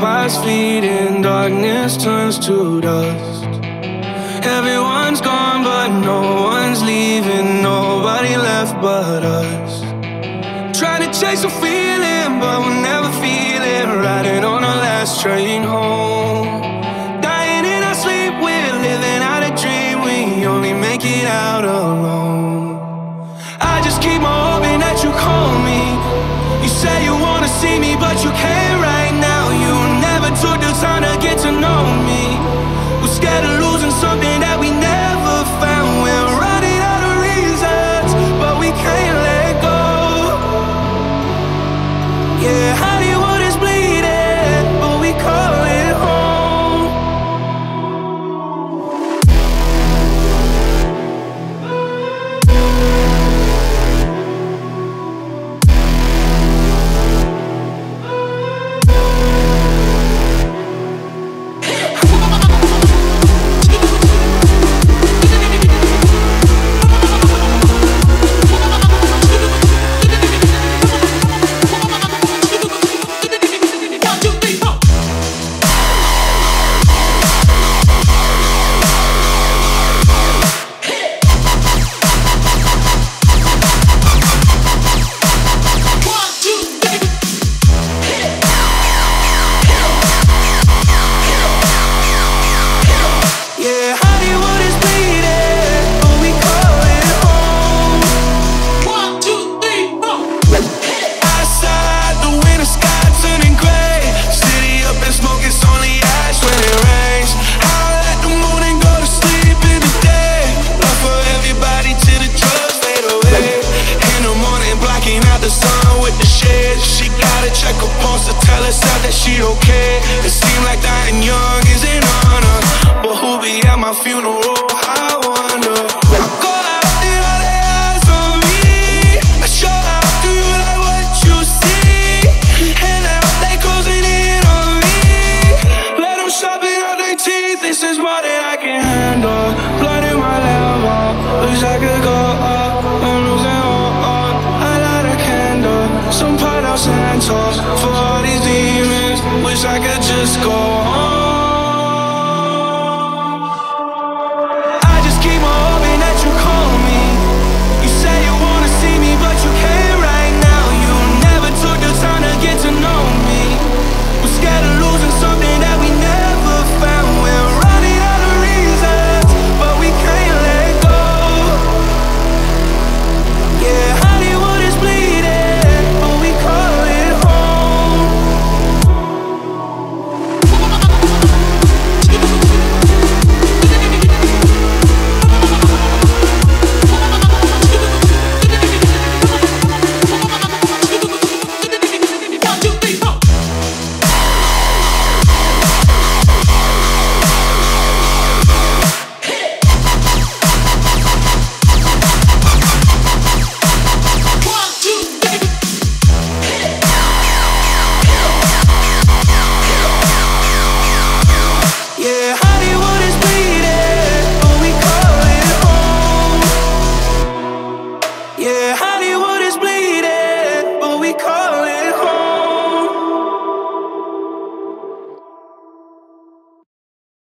fires feeding, darkness turns to dust. Everyone's gone, but no one's leaving. Nobody left but us. Trying to chase a feeling, but we'll never feel it. Riding on our last train home. Dying in our sleep, we're living out a dream. We only make it out alone. I just keep on hoping that you call me. You say you wanna see me, but you can't gotta check her pulse to tell herself that she okay. It seems like dying young is an honor, but who'll be at my funeral? I wonder. Go all eyes on me. I like what you see? And now they closing in on me. Let them sharpen their teeth. This is more than I can handle. Some Palo Santo for all these demons. Wish I could just go on.